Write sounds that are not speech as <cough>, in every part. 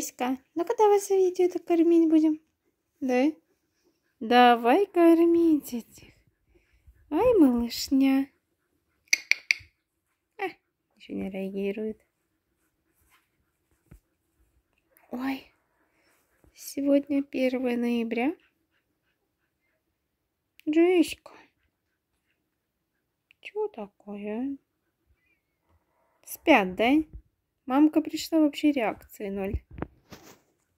Джеська, ну-ка давай за видео это кормить будем. Да? Давай кормить этих. Ай, малышня. А, еще не реагирует. Ой, сегодня 1 ноября. Джеська, что такое, а? Спят, да? Мамка пришла, вообще реакции ноль.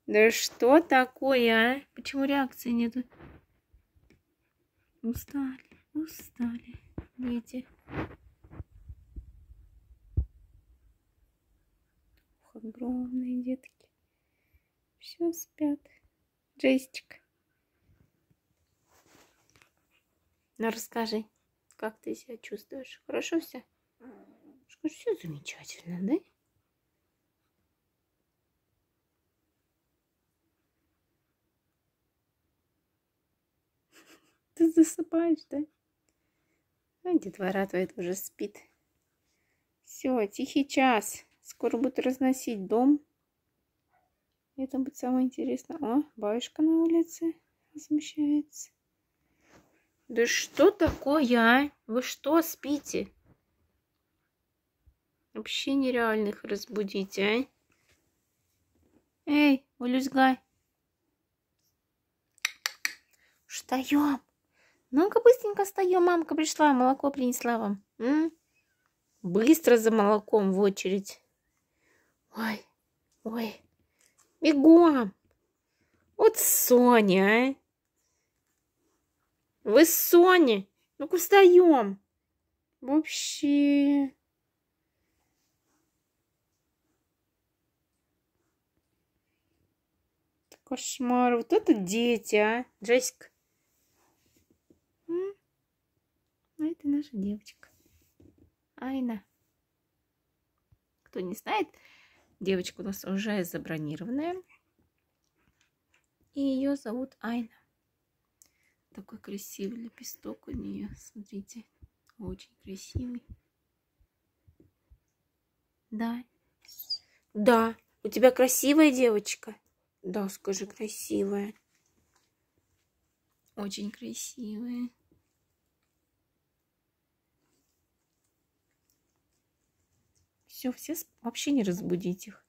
Да что такое, а? Почему реакции нету? Устали, устали дети. Огромные детки. Все спят. Джессичка. Ну расскажи, как ты себя чувствуешь? Хорошо все? Все замечательно, да? Ты засыпаешь, да? А детвора твоя уже спит. Все, тихий час. Скоро будут разносить дом. Это будет самое интересное. О, бабушка на улице возмущается. Да что такое, а? Вы что, спите? Вообще нереальных разбудить, а? Эй, Улюзгай. Встаем. Ну-ка, быстренько встаем. Мамка пришла, молоко принесла вам. М? Быстро за молоком в очередь. Ой, ой. Бегом. Вот Соня, а. Вы Соня. Ну-ка, встаем. Вообще... Кошмар. Вот это дети, а. Джессика. А это наша девочка. Айна. Кто не знает, девочка у нас уже забронированная. И ее зовут Айна. Такой красивый лепесток у нее. Смотрите. Очень красивый. Да. Да. У тебя красивая девочка. Да, скажи, красивая. Очень красивая. Все, все вообще не разбудить их.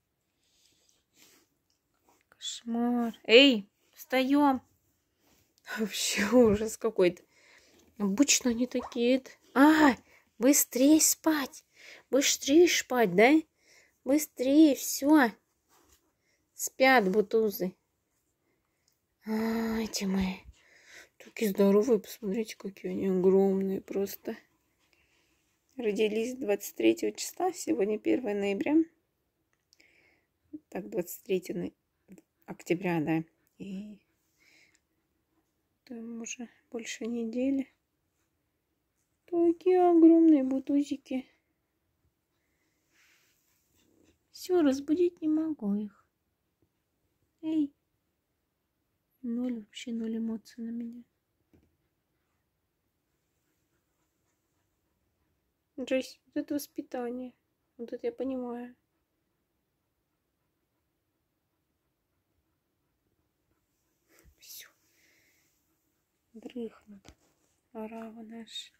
Кошмар. Эй, встаем. <laughs> Вообще ужас какой-то. Обычно они такие. А, быстрее спать. Быстрее спать, да? Быстрее, все. Спят бутузы. А, эти мои. Такие здоровые, посмотрите, какие они огромные просто. Родились 23 числа, сегодня 1 ноября. Так, 23 октября, да. И там уже больше недели. Такие огромные бутузики. Все, разбудить не могу их. Эй. Ноль, вообще ноль эмоций на меня. Джесси, вот это воспитание. Вот это я понимаю. Все. Дрыхнут. Орава наша.